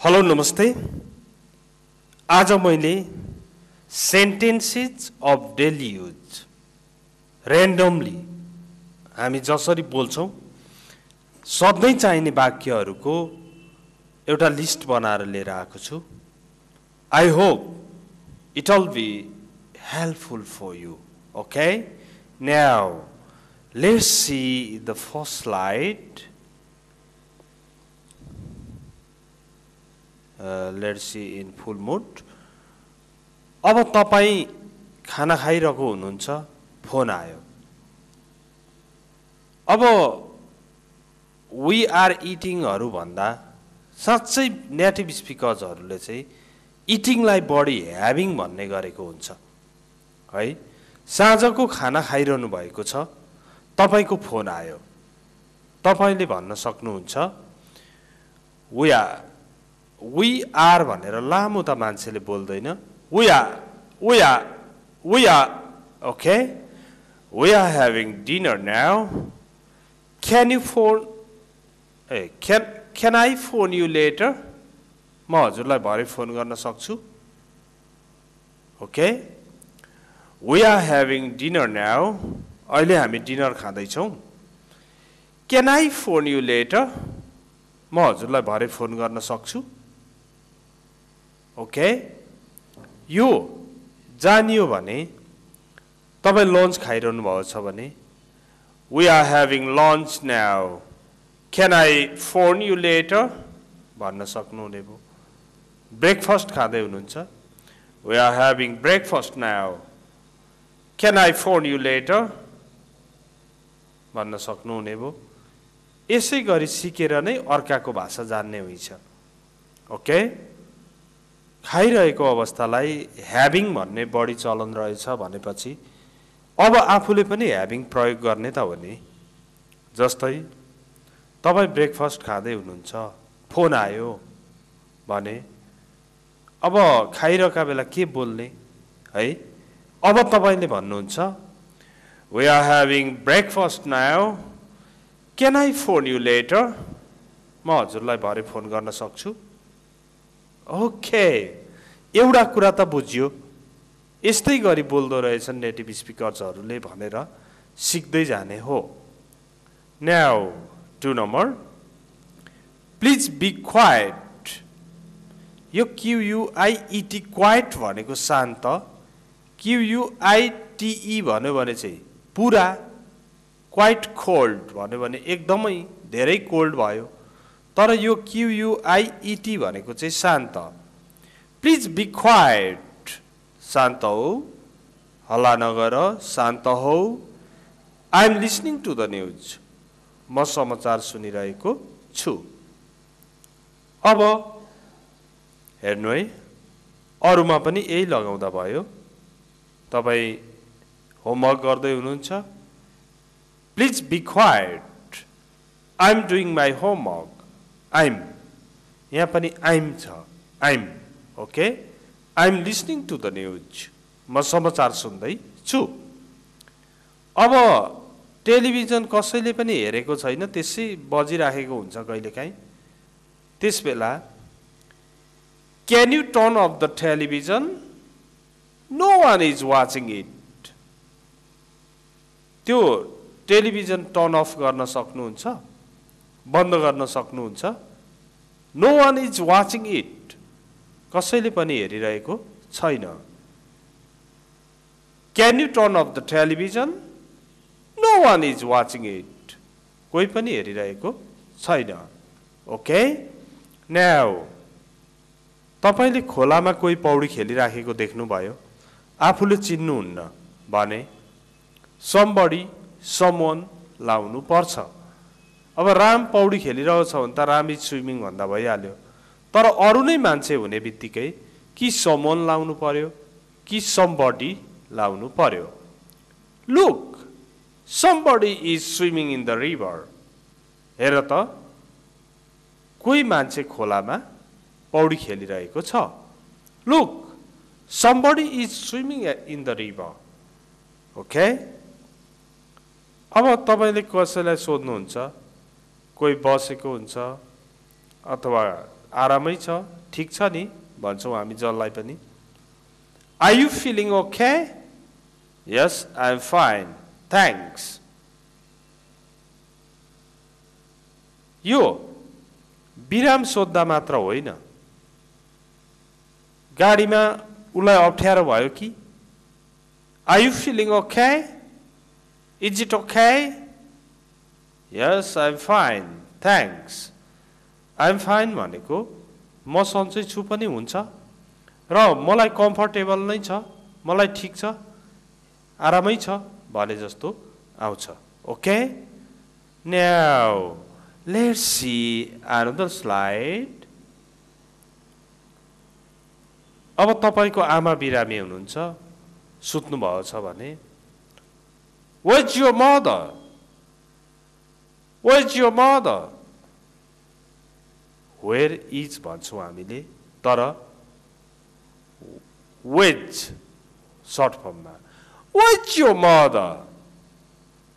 Hello नमस्ते। आज मैले sentences of daily use randomly हामी जसरी बोल्छौँ सधैँ चाहिने वाक्यहरूको एउटा लिस्ट बनाएर लिएर आएको छु। I hope it will be helpful for you okay now let's see the first slide let's see in full mood अब तपाईँ खाना खाइरहेको हुनुहुन्छ फोन आयो। अब वी आर इटिङहरू भन्दा साँच्चै नेटिभ स्पिकर्सहरूले चाहिँ इटिङलाई बढी ह्याभिङ भन्ने गरेको हुन्छ। है? साँझको खाना खाइरहनु भएको छ। तपाईँको फोन आयो। तपाईँले भन्न सक्नुहुन्छ वी आर वी आर भनेर लामो त मान्छेले बोल्दैन। We are we are okay we are having dinner now can you phone a can can I phone you later म हजुरलाई भरे फोन गर्न सक्छु। Okay we are having dinner now अहिले हामी dinner खाँदैछौँ। Can I phone you later म हजुरलाई भरे फोन गर्न सक्छु। ओके? यो जानियो भने तपाईँ लन्च खाइरहनु भएको छ भने we are having lunch now can I phone you later भन्न सक्नुहुने भयो। ब्रेकफास्ट खाँदै हुनुहुन्छ। We are having breakfast now can I phone you later भन्न सक्नुहुने भयो। यसै गरी सिकेर नै अर्काको भाषा जान्ने हुन्छ। ओके? खाइरहेको अवस्थालाई ह्याभिङ भन्ने बढी चलन रहेछ भनेपछि अब आफूले पनि ह्याभिङ प्रयोग गर्ने त हो नि। जस्तै तपाईँ ब्रेकफास्ट खाँदै हुनुहुन्छ फोन आयो भने अब खाइरहेका बेला के बोल्ने? है? अब तपाईँले भन्नुहुन्छ we are having breakfast now can I phone you later म हजुरलाई भरे फोन गर्न सक्छु। ओके। एउटा कुरा त बुझ्यो। यस्तै गरी बोल्दो रहेछन् नेटिभ स्पिकर्सहरूले भनेर सिक्दै जाने हो। Now two number please be quiet यो Q U I E T quiet भनेको शान्त क्युयुआइटिई भन्यो भने चाहिँ पुरा क्वाइट कोल्ड भन्यो भने एकदमै धेरै कोल्ड भयो। तर यो क्युयुआइइटी भनेको चाहिँ शान्त प्लिज बी क्वाइट शान्त हो। हल्ला नगर शान्त हौ। I am listening to the news. म समाचार सुनिरहेको छु। अब हेर्नु है अरूमा पनि यही लगाउँदा भयो। तपाईँ होमवर्क गर्दै हुनुहुन्छ। Please be quiet. I am doing my homework. I'm यहाँ पनि आइम छ. I'm okay I'm listening to the news म समाचार सुन्दै छु अब टेलिभिजन कसैले पनि हेरेको छैन त्यसै बजिराखेको हुन्छ कहिलेकाहीँ। त्यस बेला can you turn off the television no one is watching it त्यो टेलिभिजन टर्न अफ गर्न सक्नुहुन्छ? बन्द गर्न सक्नुहुन्छ। No one is watching it कसैले पनि हेरिरहेको छैन। Can you turn off the television no one is watching it कोही पनि हेरिरहेको छैन। ओके न्याउ तपाईँले खोलामा कोही पौडी खेलिराखेको देख्नुभयो। आफूले चिन्नुहुन्न भने समबडी समवन लाउनु पर्छ अब राम पौडी खेलिरहेको छ भने त राम इज स्विमिङ भन्दा भइहाल्यो। तर अरू नै मान्छे हुने बित्तिकै कि समवन लाउनु पर्यो कि समबडी लाउनु पर्यो। Look somebody is swimming in the river हेर त कोही मान्छे खोलामा पौडी खेलिरहेको छ? Look somebody is swimming in the river okay अब तपाईँले कसैलाई सोध्नुहुन्छ कोही बसेको हुन्छ अथवा आरामै छ ठिक छ नि? भन्छौँ हामी जसलाई पनि। Are you feeling okay yes I am fine thanks यो विराम सोद्धा मात्र होइन। गाडीमा उसलाई अप्ठ्यारो भयो कि? Are you feeling okay is it okay yes I am fine thanks I am fine भनेको म सन्चै छु पनि हुन्छ। र मलाई कम्फर्टेबल नै छ। मलाई ठिक छ। आरामै छ। भने जस्तो आउँछ। Okay now let's see another slide अब तपाईँको आमा बिरामी हुनुहुन्छ। सुत्नुभएको छ भने where's your mother? Where's your mother? Where is भन्छौँ हामीले तर वेज सर्ट फर्ममा where's your mother?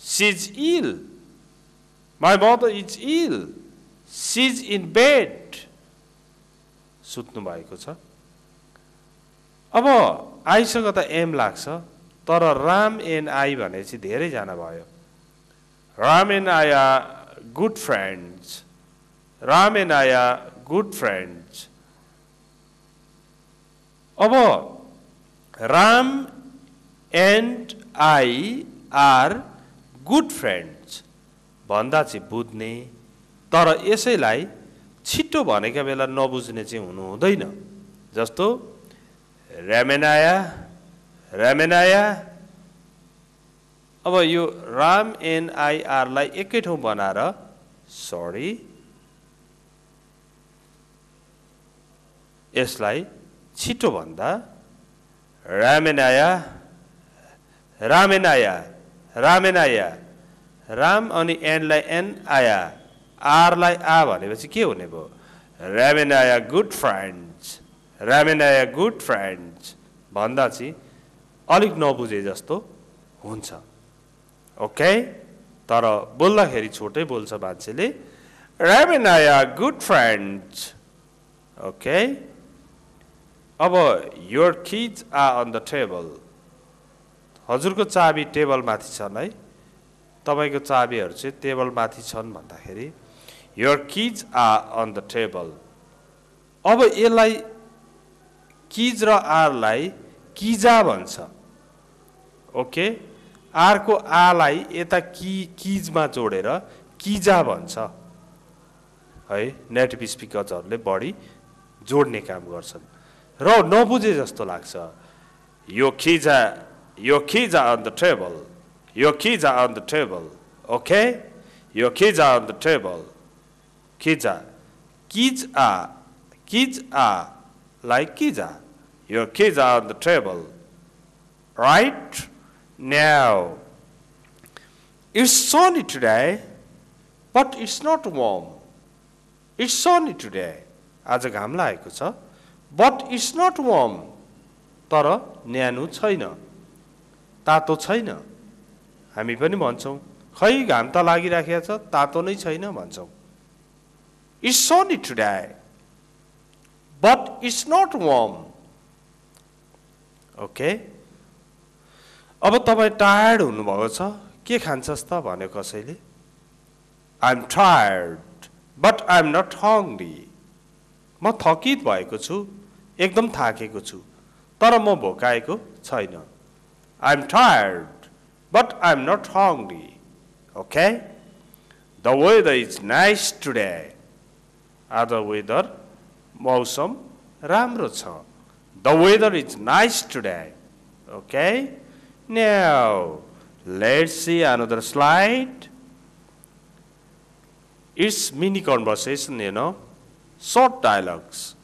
She's ill. My mother is ill. She's in bed. सुत्नु भएको छ अब आईसँग त एम लाग्छ तर राम एन्ड आई भने चाहिँ धेरैजना भयो I are good friends Ram and I are good friends अब Ram and I are good friends भन्दा चाहिँ बुझ्ने तर यसैलाई छिटो भनेका बेला नबुझ्ने चाहिँ हुनु हुँदैन। जस्तो ऱ्यामेनाया ऱ्यामेनाया अब यो राम एनआइआरलाई एकै ठाउँ बनाएर सरी यसलाई छिटो भन्दा रामेनाया रामेनाया रामेनाया राम अनि एनलाई एन आया आरलाई आ भनेपछि के हुने भयो? Ram and I are good friends Ram and I are good friends भन्दा चाहिँ अलिक नबुझे जस्तो हुन्छ। ओके? तर बोल्दाखेरि छोटै बोल्छ मान्छेले रामेनाया गुड फ्रेन्ड्स ओके? अब your kids are on the table हजुरको चाबी टेबलमाथि छन् है? तपाईँको चाबीहरू चाहिँ टेबलमाथि छन् भन्दाखेरि your kids are on the table अब यसलाई किज र आरलाई किजा भन्छ। ओके? आरको आलाई यता कि किजमा जोडेर किजा भन्छ। है नेटिभ स्पिकर्सहरूले बढी जोड्ने काम गर्छन्। र नबुझे जस्तो लाग्छ यो खिजा यो खिजा on the table your kids are on the table okay your kids are on the table kids are kids are kids are like kids are Your kids are on the table. Now, it's sunny today, but it's not warm. It's sunny today. आज घाम लागेको छ but it's not warm तर न्यानो छैन तातो छैन। हामी पनि भन्छौँ खै घाम त लागिराखेको छ तातो नै छैन भन्छौँ। It's sunny today but it's not warm okay अब तपाईँ टायर्ड हुनुभएको छ? के खान्छस् त भन्यो कसैले? I'm tired but I'm not hungry म थकित भएको छु एकदम थाकेको छु तर म भोकाएको छैन। I'm tired but I'm not hungry okay the weather is nice today आज वेदर मौसम राम्रो छ। The weather is nice today. Okay? Now, let's see another slide. It's mini conversation, you know, short dialogues.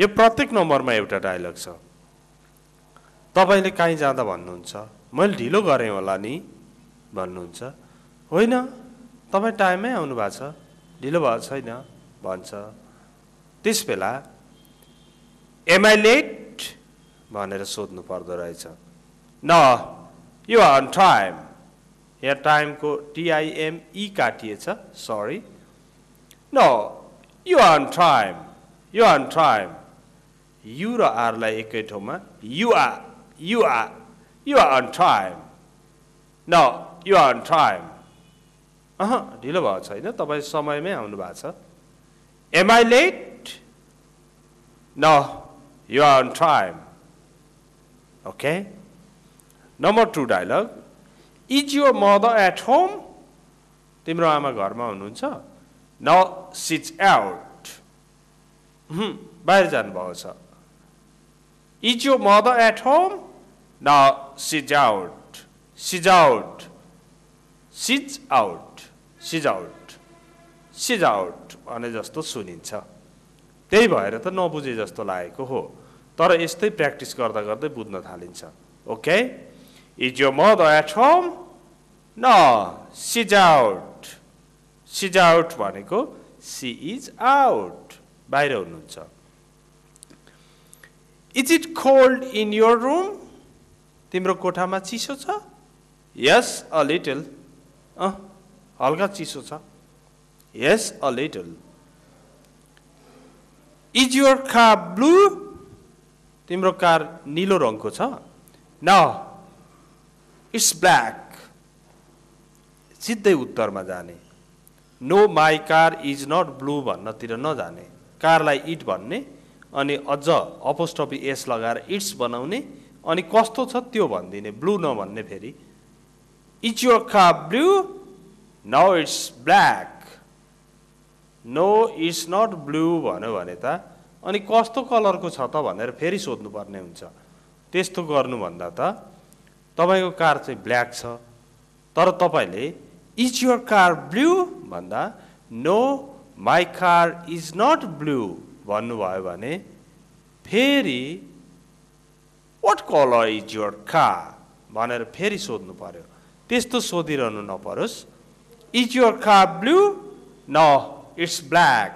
यो प्रत्येक नम्बरमा एउटा dialogue छ। तपाईँले काहीँ जाँदा भन्नुहुन्छ। मैले ढिलो गरेँ होला नि भन्नुहुन्छ। होइन तपाईँ टाइममै आउनु भएको छ। ढिलो भएको छैन भन्छ। त्यस बेला एम आई लेट भनेर सोध्नु पर्दो रहेछ न यु अन टाइम यहाँ टाइमको टिआइएमई काटिएछ सरी न on time. You are on time. You र आरलाई एकै ठाउँमा. You are on time. No, you are on time. अह ढिलो भएको छैन तपाईँ समयमै आउनु भएको छ I late? No, you are on time. Okay? Number two dialogue. Is your mother at home? तिम्रो आमा घरमा हुनुहुन्छ? न सिच आउट बाहिर जानुभएको छ। इज यो mother at home no she's out she's out she's out she's out she's out भने जस्तो सुनिन्छ। त्यही भएर त नबुझे जस्तो लागेको हो। तर यस्तै प्र्याक्टिस गर्दा गर्दै बुझ्न थालिन्छ। Okay? Is your mother at home no she's out she's out भनेको सी इज आउट बाहिर हुनुहुन्छ। Is it cold in your room तिम्रो कोठामा चिसो छ? यस अ लिटल अँ हल्का चिसो छ। Yes a little is your car blue तिम्रो कार निलो रङको छ। न इट्स ब्ल्याक सिधै उत्तरमा जाने। No my car is not blue भन्नतिर नजाने। कारलाई इट भन्ने अनि अझ अपोस्टपी एस लगाएर इट्स बनाउने अनि कस्तो छ त्यो भनिदिने ब्लू नभन्ने फेरि। Is your car blue no it's black no it's not blue भन्यो भने त अनि कस्तो कलरको छ त भनेर फेरि सोध्नुपर्ने हुन्छ। त्यस्तो गर्नुभन्दा त तपाईँको कार चाहिँ ब्ल्याक छ। तर तपाईँले इज योर कार ब्लू? भन्दा no my car is not blue. भन्नुभयो भने फेरि what colour is your car भनेर फेरि सोध्नु पर्यो। त्यस्तो सोधिरहनु नपरोस्। Is your car blue? No it's black.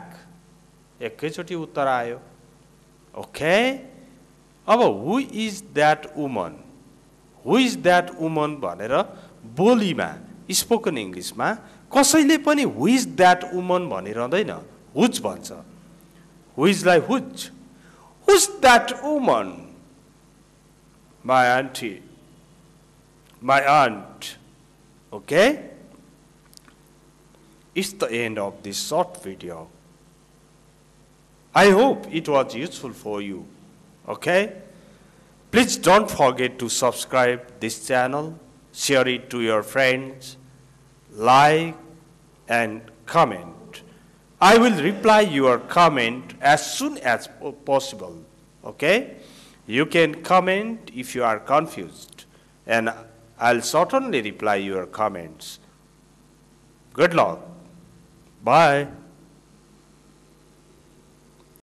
एकैचोटि उत्तर आयो। ओके? अब who is that woman who is that woman भनेर बोलीमा स्पोकन इङ्ग्लिसमा कसैले पनि हुइज द्याट वुमन भनिरहँदैन। हुज भन्छ। हुइजलाई who's who's that woman my aunty my aunt okay It's the end of this short video. I hope it was useful for you. Okay? Please don't forget to subscribe this channel share it to your friends, like and comment. I will reply your comment as soon as possible. Okay? You can comment if you are confused, and I'll certainly reply your comments. Good luck. Bye.